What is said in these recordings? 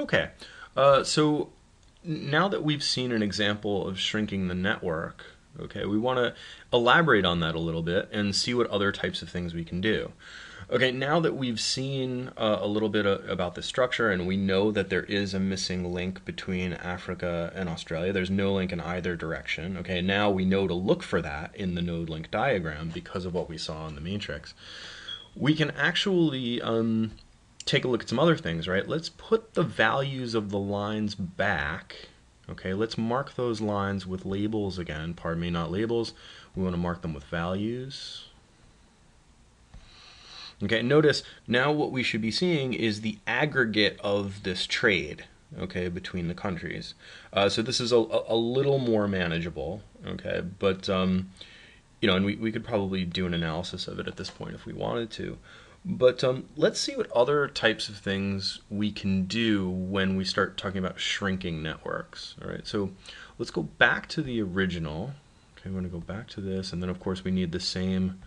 Okay, uh, so now that we've seen an example of shrinking the network, okay, we want to elaborate on that a little bit and see what other types of things we can do. Okay, now that we've seen uh, a little bit of, about the structure and we know that there is a missing link between Africa and Australia, there's no link in either direction. Okay, now we know to look for that in the node link diagram because of what we saw in the matrix. We can actually um, take a look at some other things, right? Let's put the values of the lines back. Okay, let's mark those lines with labels again. Pardon me, not labels. We want to mark them with values. Okay, notice now what we should be seeing is the aggregate of this trade, okay, between the countries. Uh, so this is a, a little more manageable, okay, but, um, you know, and we, we could probably do an analysis of it at this point if we wanted to. But um, let's see what other types of things we can do when we start talking about shrinking networks. All right, so let's go back to the original. Okay, we're going to go back to this, and then of course we need the same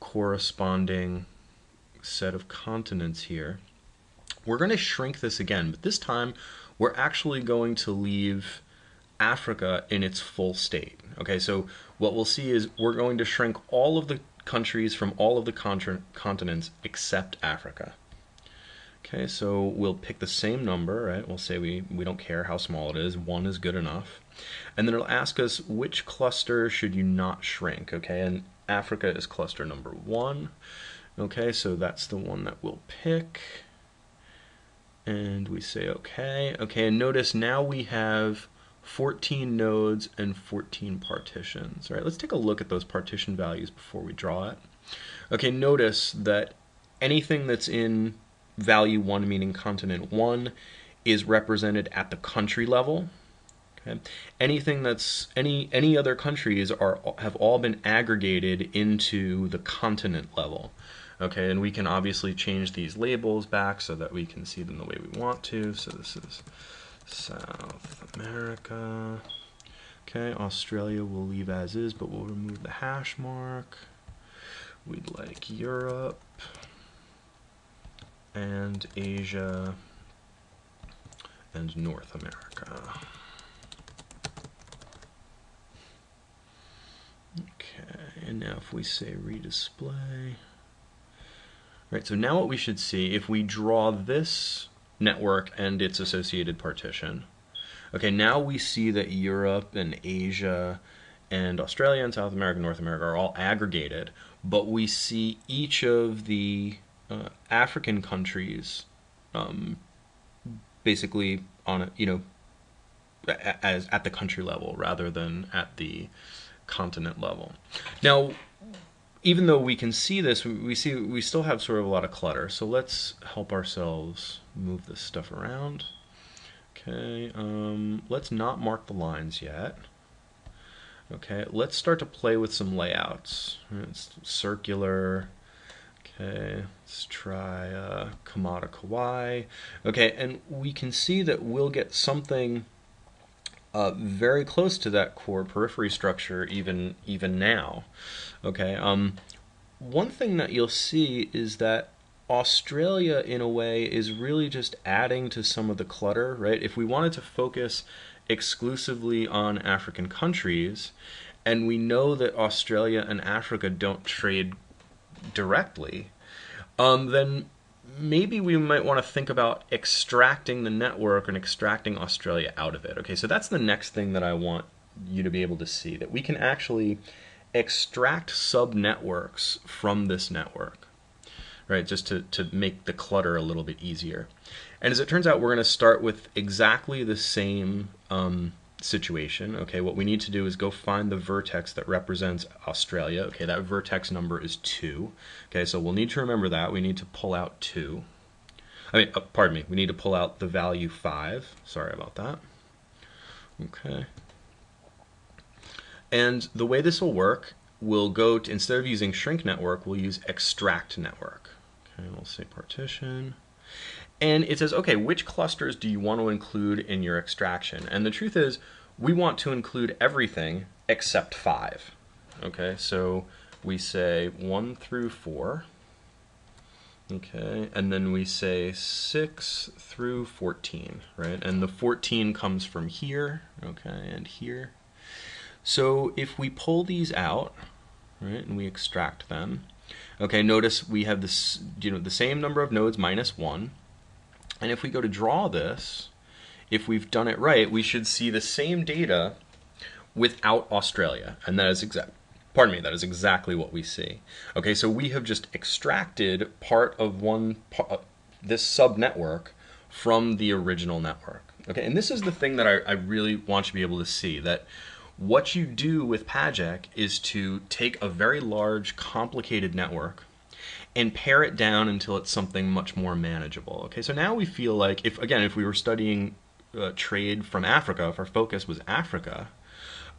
corresponding set of continents here. We're going to shrink this again, but this time we're actually going to leave Africa in its full state. Okay, so what we'll see is we're going to shrink all of the countries from all of the continents except Africa. Okay, so we'll pick the same number, right? We'll say we, we don't care how small it is, one is good enough. And then it'll ask us which cluster should you not shrink, okay? And Africa is cluster number one. Okay, so that's the one that we'll pick. And we say okay. Okay, and notice now we have 14 nodes and 14 partitions. All right, let's take a look at those partition values before we draw it. Okay, notice that anything that's in value 1, meaning continent 1, is represented at the country level. Okay. Anything that's any any other countries are have all been aggregated into the continent level. Okay, and we can obviously change these labels back so that we can see them the way we want to. So this is South America. Okay, Australia we'll leave as is, but we'll remove the hash mark. We'd like Europe and Asia and North America. Okay, and now if we say redisplay, Right, so now what we should see, if we draw this network and its associated partition, okay, now we see that Europe and Asia and Australia and South America and North America are all aggregated, but we see each of the uh, African countries um, basically on a, you know as at the country level rather than at the continent level. Now, even though we can see this, we see we still have sort of a lot of clutter. So let's help ourselves move this stuff around. Okay, um, let's not mark the lines yet. Okay, let's start to play with some layouts. It's circular. Okay, let's try uh, Kamada Kawai. Okay, and we can see that we'll get something uh, very close to that core periphery structure even even now. Okay. Um, one thing that you'll see is that Australia, in a way, is really just adding to some of the clutter, right? If we wanted to focus exclusively on African countries, and we know that Australia and Africa don't trade directly, um, then maybe we might want to think about extracting the network and extracting Australia out of it. Okay, so that's the next thing that I want you to be able to see that we can actually extract sub networks from this network, right? Just to, to make the clutter a little bit easier. And as it turns out, we're going to start with exactly the same um, situation. Okay, what we need to do is go find the vertex that represents Australia. Okay, that vertex number is 2. Okay, so we'll need to remember that. We need to pull out 2. I mean, uh, pardon me, we need to pull out the value 5. Sorry about that. Okay. And the way this will work, we'll go to, instead of using shrink network, we'll use extract network. Okay, we'll say partition. And it says, okay, which clusters do you want to include in your extraction? And the truth is, we want to include everything except five. Okay, so we say one through four. Okay, and then we say 6 through 14, right? And the 14 comes from here, okay, and here. So if we pull these out, right, and we extract them, okay, notice we have this, you know, the same number of nodes minus 1. And if we go to draw this, if we've done it right, we should see the same data without Australia, and that is exact Pardon me, that is exactly what we see. Okay, so we have just extracted part of one, uh, this subnetwork from the original network. Okay, and this is the thing that I, I really want you to be able to see, that what you do with Pajek is to take a very large, complicated network and pare it down until it's something much more manageable. Okay, so now we feel like, if again, if we were studying uh, trade from Africa, if our focus was Africa,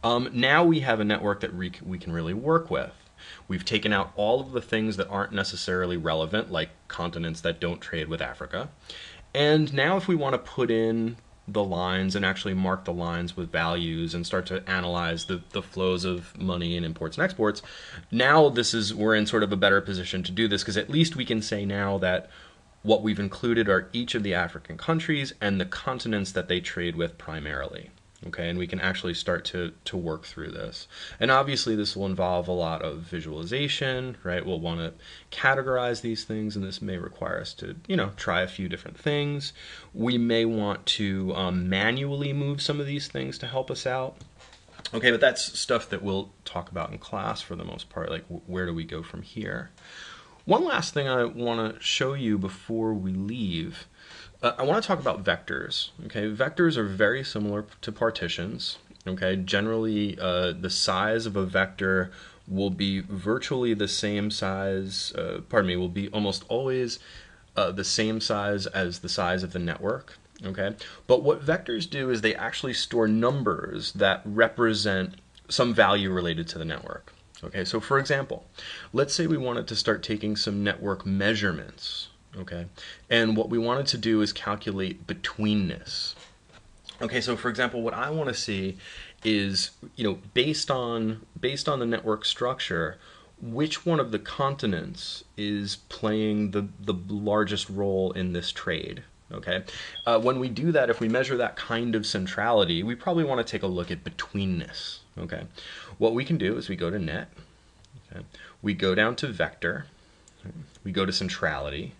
um, now we have a network that we, we can really work with. We've taken out all of the things that aren't necessarily relevant, like continents that don't trade with Africa. And now if we want to put in the lines and actually mark the lines with values and start to analyze the, the flows of money and imports and exports, now this is we're in sort of a better position to do this because at least we can say now that what we've included are each of the African countries and the continents that they trade with primarily okay and we can actually start to to work through this. And obviously this will involve a lot of visualization right? We'll want to categorize these things and this may require us to you know try a few different things. We may want to um, manually move some of these things to help us out. Okay but that's stuff that we'll talk about in class for the most part like where do we go from here? One last thing i want to show you before we leave uh, I want to talk about vectors. Okay, vectors are very similar to partitions. Okay, generally uh, the size of a vector will be virtually the same size. Uh, pardon me, will be almost always uh, the same size as the size of the network. Okay, but what vectors do is they actually store numbers that represent some value related to the network. Okay, so for example, let's say we wanted to start taking some network measurements okay? And what we wanted to do is calculate betweenness. Okay, so for example, what I want to see is, you know, based on based on the network structure, which one of the continents is playing the, the largest role in this trade? Okay, uh, when we do that, if we measure that kind of centrality, we probably want to take a look at betweenness. Okay, what we can do is we go to net, okay? we go down to vector, we go to centrality,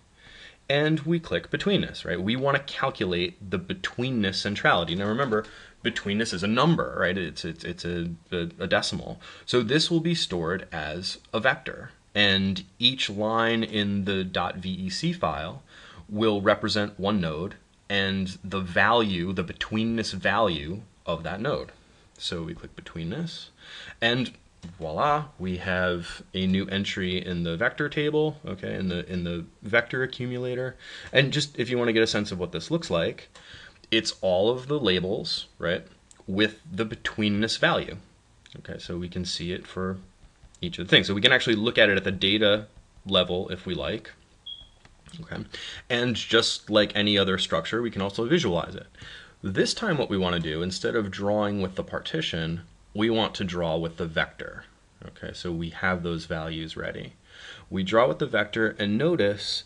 and we click betweenness, right? We want to calculate the betweenness centrality. Now remember, betweenness is a number, right? It's it's it's a, a, a, decimal. So this will be stored as a vector, and each line in the .vec file will represent one node and the value, the betweenness value of that node. So we click betweenness, and voila, we have a new entry in the vector table, okay, in the in the vector accumulator. And just if you want to get a sense of what this looks like, it's all of the labels, right, with the betweenness value. Okay, so we can see it for each of the things. So we can actually look at it at the data level if we like. Okay, and just like any other structure, we can also visualize it. This time what we want to do, instead of drawing with the partition, we want to draw with the vector. Okay, so we have those values ready. We draw with the vector and notice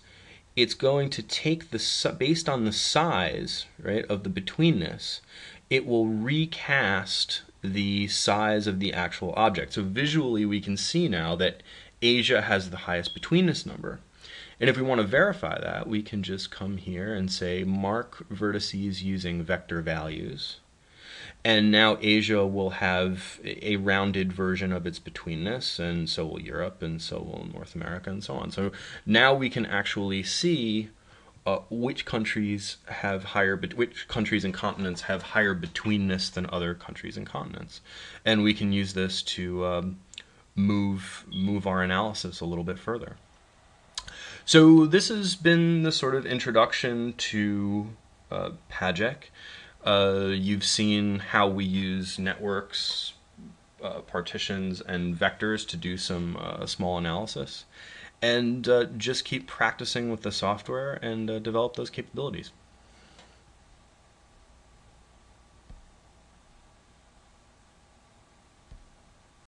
it's going to take the, based on the size, right, of the betweenness, it will recast the size of the actual object. So visually we can see now that Asia has the highest betweenness number. And if we want to verify that, we can just come here and say mark vertices using vector values and now Asia will have a rounded version of its betweenness, and so will Europe, and so will North America, and so on. So now we can actually see uh, which countries have higher, which countries and continents have higher betweenness than other countries and continents, and we can use this to um, move move our analysis a little bit further. So this has been the sort of introduction to uh. Uh, you've seen how we use networks, uh, partitions, and vectors to do some uh, small analysis. And uh, just keep practicing with the software and uh, develop those capabilities.